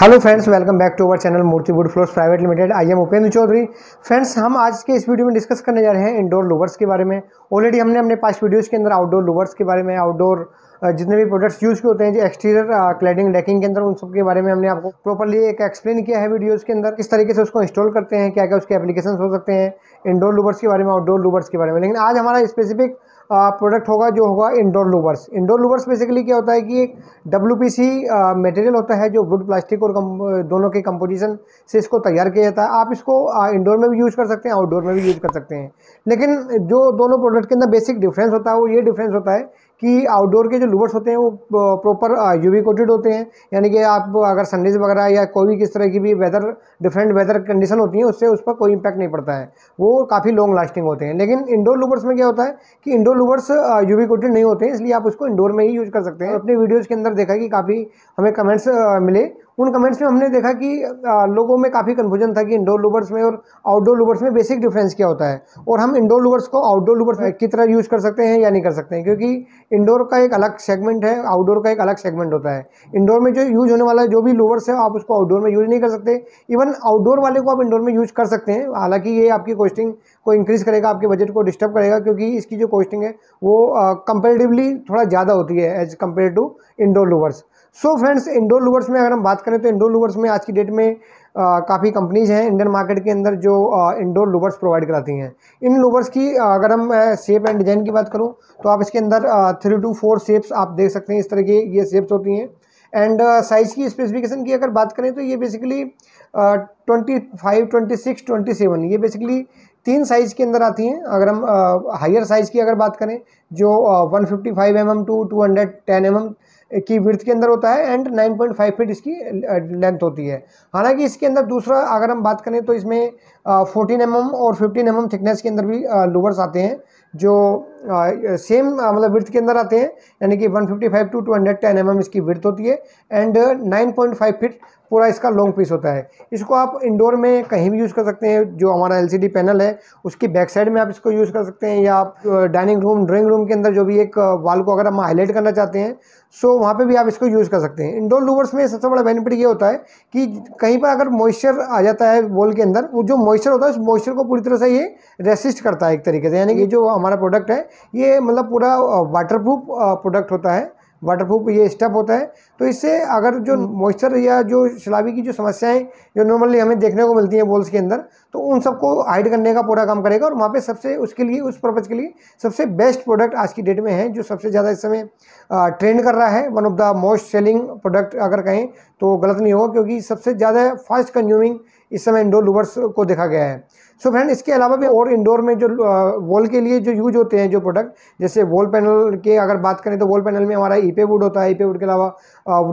Hello friends welcome back to our channel Murti wood floors private limited I am Upendra Chaudhary. Friends हम आज के इस video में discuss करने जा रहे हैं इंडोर लूवर्स के बारे में। ऑलरेडी हमने अपने पास वीडियोस के अंदर आउटडोर लूवर्स के बारे में आउटडोर जितने भी प्रोडक्ट्स यूज़ होते हैं, जो एक्सटीरियर क्लैडिंग डेकिंग के अंदर, उन सब के बारे में हमने आपको प्रॉपरली एक एक्सप्लेन किया है वीडियोज़ के अंदर। किस तरीके से उसको इंस्टॉल करते हैं क्या क्या उसके एप्लीकेशन हो सकते हैं इंडोर लूवर्स के बारे में आउटडोर लूवर्स के बारे में। लेकिन आज हमारा स्पेसिफिक प्रोडक्ट होगा जो होगा indoor louvers indoor louvers basically क्या होता है कि एक डब्ल्यू पी सी मटेरियल होता है जो वुड प्लास्टिक और दोनों के कंपोजिशन से इसको तैयार किया जाता है। आप इसको इंडोर में भी यूज़ कर सकते हैं आउटडोर में भी यूज़ कर सकते हैं। लेकिन जो दोनों प्रोडक्ट के अंदर बेसिक डिफरेंस होता है, वो ये डिफरेंस होता है कि आउटडोर के जो लूवर्स होते हैं, वो प्रॉपर यूवी कोटेड होते हैं। यानी कि आप अगर सनरेज वगैरह या कोई भी किस तरह की भी वेदर डिफरेंट वेदर कंडीशन होती है, उससे उस पर कोई इम्पैक्ट नहीं पड़ता है। वो काफ़ी लॉन्ग लास्टिंग होते हैं। लेकिन इंडोर लूवर्स में क्या होता है कि इंडोर लूवर्स यूवी कोटेड नहीं होते हैं, इसलिए आप उसको इंडोर में ही यूज़ कर सकते हैं। अपने वीडियोज़ के अंदर देखा कि काफ़ी हमें कमेंट्स मिले। उन कमेंट्स में हमने देखा कि लोगों में काफ़ी कन्फ्यूज़न था कि इंडोर लूबर्स में और आउटडोर लूबर्स में बेसिक डिफरेंस क्या होता है। और हम इंडोर लूवर्स को आउटडोर लूवर्स की तरह यूज़ कर सकते हैं या नहीं कर सकते हैं, क्योंकि इंडोर का एक अलग सेगमेंट है आउटडोर का एक अलग सेगमेंट होता है। इंडोर में जो यूज़ होने वाला जो भी लूवर्स है, आप उसको आउटडोर में यूज़ नहीं कर सकते। इवन आउटडोर वाले को आप इंडोर में यूज़ कर सकते हैं। हालाँकि ये आपकी कॉस्टिंग को इंक्रीज़ करेगा, आपके बजट को डिस्टर्ब करेगा, क्योंकि इसकी जो कॉस्टिंग है, वो कंपेरेटिवली थोड़ा ज़्यादा होती है as compare to indoor louvers so friends indoor louvers में अगर हम बात करें तो इंडोर लूवर्स में आज की डेट में काफ़ी कंपनीज़ हैं इंडियन मार्केट के अंदर जो इंडोर लूवर्स प्रोवाइड कराती हैं। इन लूवर्स की अगर हम शेप एंड डिज़ाइन की बात करूँ तो आप इसके अंदर थ्री टू फोर शेप्स आप देख सकते हैं, इस तरह की ये शेप्स होती हैं। एंड साइज़ की स्पेसिफिकेशन की अगर बात करें तो ये basically twenty five twenty six twenty seven ये बेसिकली तीन साइज़ के अंदर आती हैं। अगर हम हायर साइज़ की अगर बात करें, जो one fifty five M M to two hundred ten M M की विर्थ के अंदर होता है एंड 9.5 फीट इसकी लेंथ होती है। हालाँकि इसके अंदर दूसरा अगर हम बात करें तो इसमें 14 एम mm और 15 एम थिकनेस के अंदर भी लूवर्स आते हैं, जो सेम मतलब विर्थ के अंदर आते हैं, यानी कि 155 टू 210 एम इसकी विर्थ होती है एंड 9.5 फीट पूरा इसका लॉन्ग पीस होता है। इसको आप इंडोर में कहीं भी यूज़ कर सकते हैं, जो हमारा एलसीडी पैनल है, उसकी बैक साइड में आप इसको यूज़ कर सकते हैं, या आप डाइनिंग रूम ड्राइंग रूम के अंदर जो भी एक वाल को अगर हम हाईलाइट करना चाहते हैं सो वहाँ पे भी आप इसको यूज़ कर सकते हैं। इंडोर लूवर्स में सबसे बड़ा बेनिफिट ये होता है कि कहीं पर अगर मॉइस्चर आ जाता है बॉल के अंदर, वो जो मॉइस्चर होता है, उस मॉइस्चर को पूरी तरह से ये रेसिस्ट करता है एक तरीके से। यानी कि जो हमारा प्रोडक्ट है, ये मतलब पूरा वाटर प्रूफ प्रोडक्ट होता है। वाटरप्रूफ ये स्टेप होता है। तो इससे अगर जो मॉइस्चर या जो शलाबी की जो समस्याएँ जो नॉर्मली हमें देखने को मिलती हैं बॉल्स के अंदर तो उन सबको हाइड करने का पूरा काम करेगा और वहाँ पे सबसे उसके लिए उस पर्पज़ के लिए सबसे बेस्ट प्रोडक्ट आज की डेट में है जो सबसे ज़्यादा इस समय ट्रेंड कर रहा है। One of the most selling product अगर कहें तो गलत नहीं होगा क्योंकि सबसे ज़्यादा फास्ट कंज्यूमिंग इस समय इंडोर लूवर्स को देखा गया है। सो so फ्रेंड इसके अलावा भी और इंडोर में जो वॉल के लिए जो यूज़ होते हैं जो प्रोडक्ट जैसे वॉल पैनल के अगर बात करें तो वॉल पैनल में हमारा ईपे वुड होता है ईपे वुड के अलावा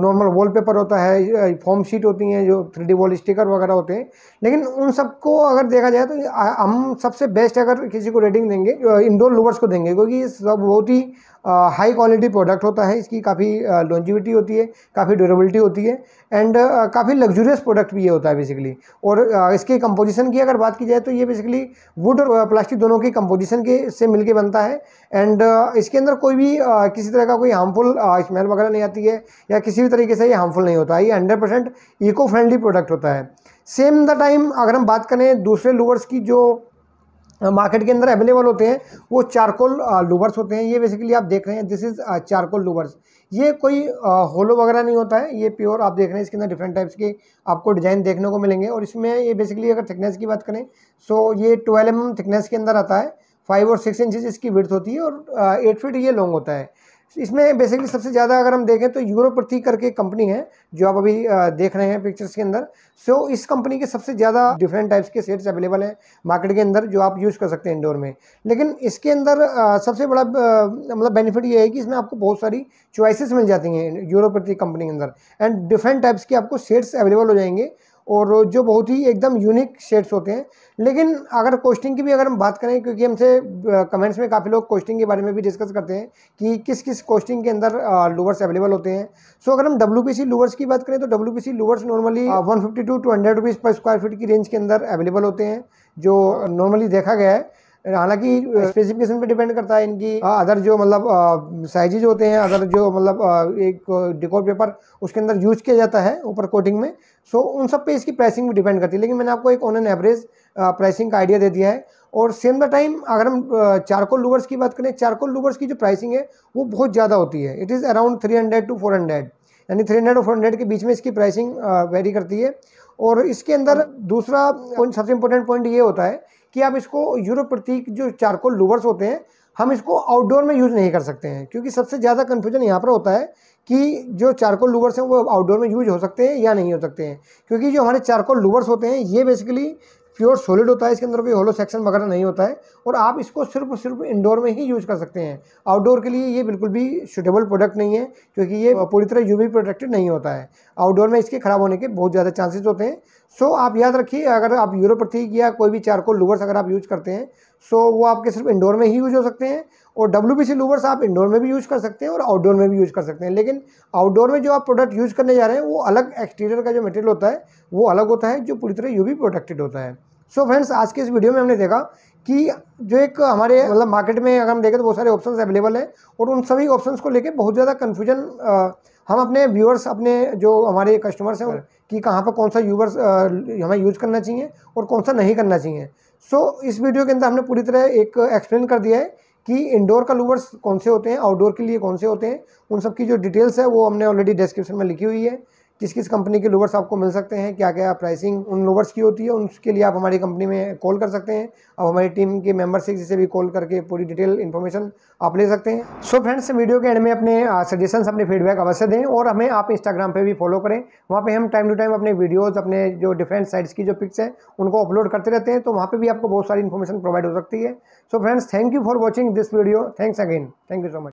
नॉर्मल वॉल पेपर होता है फॉर्म शीट होती हैं, जो थ्री वॉल स्टिकर वगैरह होते हैं। लेकिन उन सबको अगर देखा जाए तो हम सबसे बेस्ट अगर किसी को रेटिंग देंगे इंडोर लूवर्स को देंगे, क्योंकि सब बहुत ही हाई क्वालिटी प्रोडक्ट होता है, इसकी काफ़ी लॉन्जिविटी होती है, काफ़ी ड्यूरेबिलिटी होती है एंड काफ़ी लग्जूरियस प्रोडक्ट भी ये होता है बेसिकली और इसके कंपोजिशन की अगर बात की जाए तो ये बेसिकली वुड और प्लास्टिक दोनों की कंपोजिशन के से मिलके बनता है एंड इसके अंदर कोई भी किसी तरह का कोई हार्मफुल स्मेल वगैरह नहीं आती है, या किसी भी तरीके से ये हार्मफुल नहीं होता है, ये hundred percent eco friendly product होता है. सेम द टाइम अगर हम बात करें दूसरे लूवर्स की जो मार्केट के अंदर अवेलेबल होते हैं। वो चारकोल लूबर्स होते हैं। ये बेसिकली आप देख रहे हैं दिस इज़ चारकोल लूबर्स ये कोई होलो वगैरह नहीं होता है। ये प्योर आप देख रहे हैं, इसके अंदर डिफरेंट टाइप्स के आपको डिज़ाइन देखने को मिलेंगे। और इसमें ये बेसिकली अगर थिकनेस की बात करें सो ये ट्वेल्व एम थिकनेस के अंदर आता है। फाइव और सिक्स इंचज़ इसकी विर्थ होती है और एट फिट ये लॉन्ग होता है। इसमें बेसिकली सबसे ज़्यादा अगर हम देखें तो यूरो प्रतीक करके कंपनी है जो आप अभी देख रहे हैं पिक्चर्स के अंदर। सो so, इस कंपनी के सबसे ज़्यादा डिफरेंट टाइप्स के सेट्स अवेलेबल हैं मार्केट के अंदर जो आप यूज़ कर सकते हैं इंडोर में। लेकिन इसके अंदर सबसे बड़ा मतलब बेनिफिट ये है कि इसमें आपको बहुत सारी चॉइसेस मिल जाती हैं यूरो प्रतीक कंपनी के अंदर। एंड डिफरेंट टाइप्स के आपको सेट्स अवेलेबल हो जाएँगे। और जो बहुत ही एकदम यूनिक शेड्स होते हैं। लेकिन अगर कोस्टिंग की भी अगर हम बात करें, क्योंकि हमसे कमेंट्स में काफ़ी लोग कोस्टिंग के बारे में भी डिस्कस करते हैं कि किस किस कोस्टिंग के अंदर लूवर्स अवेलेबल होते हैं। सो अगर हम डब्ल्यू पी लूवर्स की बात करें तो W P louvers normally one fifty to two hundred rupees per square feet की रेंज के अंदर अवेलेबल होते हैं, जो नॉर्मली देखा गया है। हालाँकि स्पेसिफिकेशन पे डिपेंड करता है इनकी अदर जो मतलब साइजेज होते हैं अदर जो मतलब एक डिकोर पेपर उसके अंदर यूज़ किया जाता है ऊपर कोटिंग में सो उन सब पे इसकी प्राइसिंग भी डिपेंड करती है। लेकिन मैंने आपको एक ऑन एन एवरेज प्राइसिंग का आइडिया दे दिया है। और सेम द टाइम अगर हम चारकोल लूवर्स की बात करें चारकोल लूवर्स की जो प्राइसिंग है, वो बहुत ज़्यादा होती है। It is around three hundred to four hundred यानी थ्री हंड्रेड और फोर हंड्रेड के बीच में इसकी प्राइसिंग वेरी करती है। और इसके अंदर दूसरा सबसे इंपॉर्टेंट पॉइंट ये होता है कि आप इसको यूरोप प्रतीक जो चारकोल लूवर्स होते हैं, हम इसको आउटडोर में यूज़ नहीं कर सकते हैं। क्योंकि सबसे ज़्यादा कन्फ्यूज़न यहाँ पर होता है कि जो चारकोल लूवर्स हैं, वो आउटडोर में यूज़ हो सकते हैं या नहीं हो सकते हैं। क्योंकि जो हमारे चारकोल लूवर्स होते हैं, ये बेसिकली प्योर सॉलिड होता है, इसके अंदर कोई होलो सेक्शन वगैरह नहीं होता है और आप इसको सिर्फ़ सिर्फ़ इंडोर में ही यूज़ कर सकते हैं। आउटडोर के लिए ये बिल्कुल भी सुटेबल प्रोडक्ट नहीं है, क्योंकि ये पूरी तरह यूवी प्रोटेक्टेड नहीं होता है। आउटडोर में इसके ख़राब होने के बहुत ज़्यादा चांसेस होते हैं। सो आप याद रखिए, अगर आप यूरोप्रतीक या कोई भी चारकोल लूवर्स अगर आप यूज़ करते हैं सो वो आपके सिर्फ़ इंडोर में ही यूज़ हो सकते हैं और डब्ल्यू लूवर्स आप इंडोर में भी यूज़ कर सकते हैं और आउटडोर में भी यूज़ कर सकते हैं। लेकिन आउटडोर में जो आप प्रोडक्ट यूज़ करने जा रहे हैं, वो अलग एक्सटीरियर का जो मटेरियल होता है, वो अलग होता है जो पूरी तरह यूवी प्रोटेक्टेड होता है। सो so फ्रेंड्स आज के इस वीडियो में हमने देखा कि जो एक हमारे मतलब मार्केट में अगर हम देखें तो बहुत सारे ऑप्शंस अवेलेबल हैं और उन सभी ऑप्शंस को लेके बहुत ज़्यादा कन्फ्यूज़न हम अपने व्यूअर्स अपने जो हमारे कस्टमर्स हैं कि कहाँ पर कौन सा यूवर्स हमें यूज़ करना चाहिए और कौन सा नहीं करना चाहिए। सो so, इस वीडियो के अंदर हमने पूरी तरह एक एक्सप्लेन कर दिया है कि इंडोर का लूवर्स कौन से होते हैं आउटडोर के लिए कौन से होते हैं उन सब की जो डिटेल्स है वो हमने ऑलरेडी डिस्क्रिप्शन में लिखी हुई है। किस किस कंपनी के लोवर्स आपको मिल सकते हैं क्या क्या प्राइसिंग उन लोवर्स की होती है, उसके लिए आप हमारी कंपनी में कॉल कर सकते हैं। अब हमारी टीम के मेंबर से जिसे भी कॉल करके पूरी डिटेल इन्फॉर्मेशन आप ले सकते हैं। सो so फ्रेंड्स वीडियो के एंड में अपने सजेशन अपने फीडबैक अवश्य दें और हमें आप इंस्टाग्राम पर भी फॉलो करें। वहाँ पर हम टाइम टू टाइम अपने वीडियोज़ अपने जो डिफरेंट साइट्स की जो पिक्स हैं, उनको अपलोड करते रहते हैं तो वहाँ पर भी आपको बहुत सारी इन्फॉर्मेशन प्रोवाइड हो सकती है। So friends thank you for watching this video thanks again thank you so much